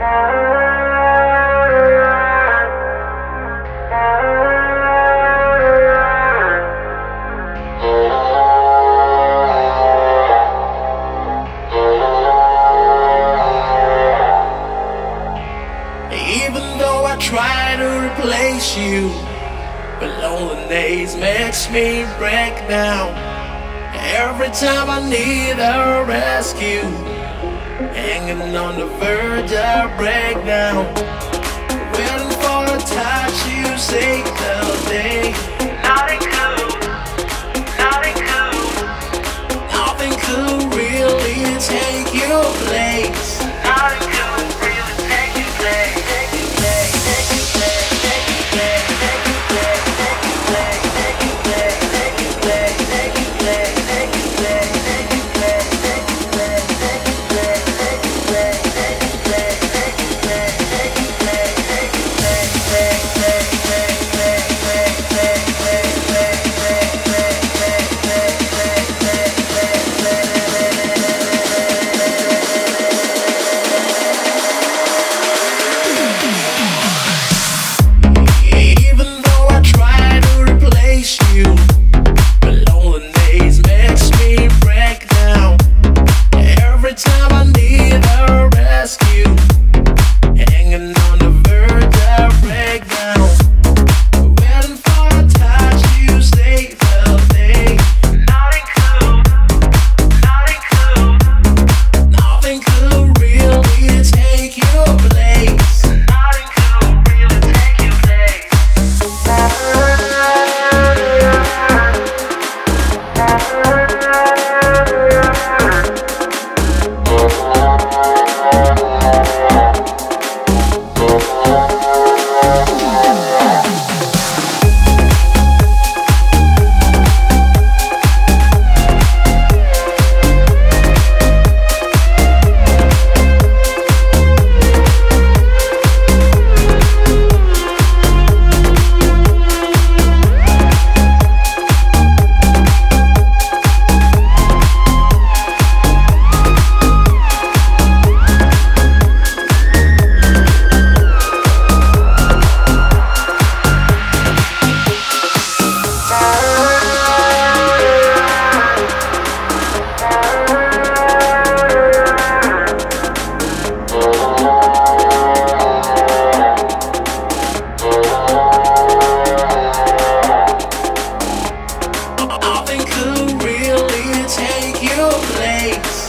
Even though I try to replace you, but loneliness makes me break down. Every time I need a rescue, hanging on the verge of breakdown. Waiting for the touch you say today. legs.